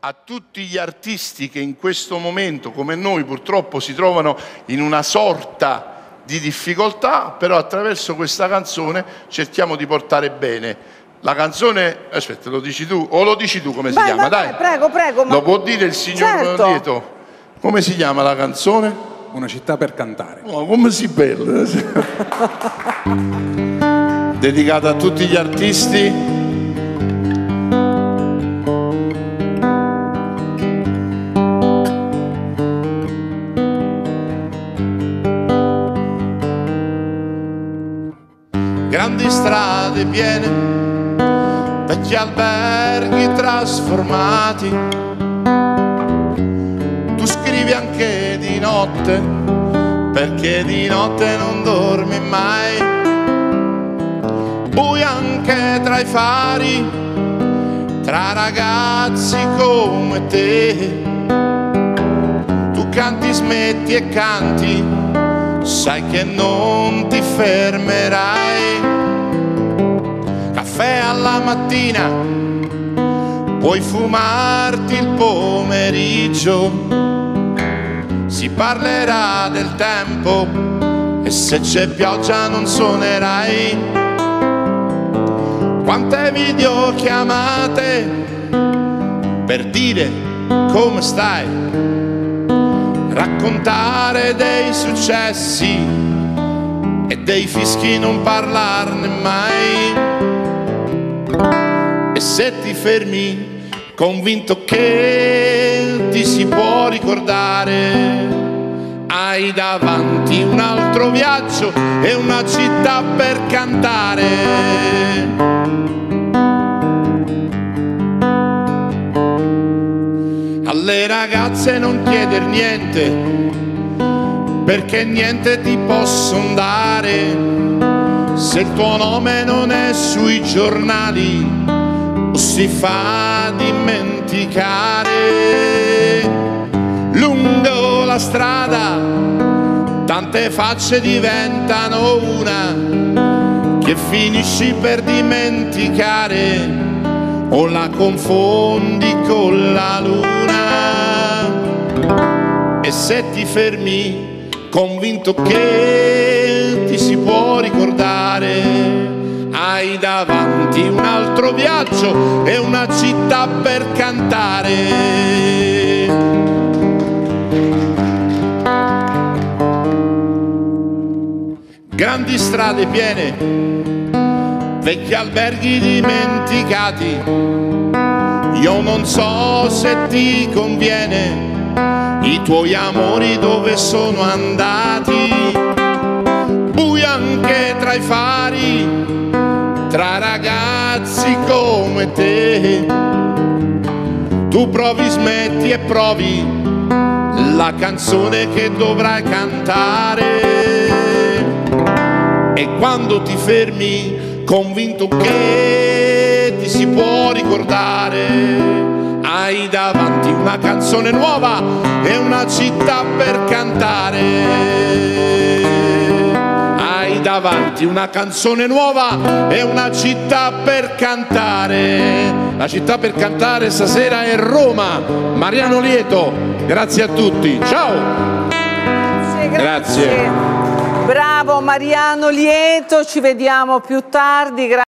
a tutti gli artisti che in questo momento, come noi, purtroppo si trovano in una sorta di difficoltà, però attraverso questa canzone cerchiamo di portare bene. La canzone, aspetta, lo dici tu o lo dici tu come si Vai, chiama? vai, Dai, prego, prego, ma- Lo può dire il signor Certo. Lieto? Come si chiama la canzone? Una città per cantare. Oh, come si bella! Dedicata a tutti gli artisti. Grandi strade piene, vecchi alberghi trasformati. Tu scrivi anche di notte, perché di notte non dormi mai. Buia anche tra i fari, tra ragazzi come te. Tu canti, smetti e canti, sai che non ti fermerai. Caffè alla mattina, puoi fumarti il pomeriggio. Si parlerà del tempo e se c'è pioggia non suonerai. Quante videochiamate per dire come stai, raccontare dei successi e dei fischi non parlarne mai. Se ti fermi convinto che ti si può ricordare, hai davanti un altro viaggio e una città per cantare. Alle ragazze non chieder niente, perché niente ti possono dare. Se il tuo nome non è sui giornali, si fa dimenticare. Lungo la strada, tante facce diventano una, che finisci per dimenticare o la confondi con la luna. E se ti fermi convinto che ti si può ricordare, hai davanti un altro viaggio città per cantare. Grandi strade piene, vecchi alberghi dimenticati. Io non so se ti conviene, i tuoi amori dove sono andati. Buia anche tra i fari, tra ragazzi come te. Tu provi, smetti e provi la canzone che dovrai cantare. E quando ti fermi, convinto che ti si può ricordare, hai davanti una canzone nuova e una città per cantare. Davanti una canzone nuova e una città per cantare. La città per cantare stasera è Roma. Mariano Lieto, grazie a tutti. Ciao! Grazie, Grazie. Bravo Mariano Lieto, ci vediamo più tardi. Gra-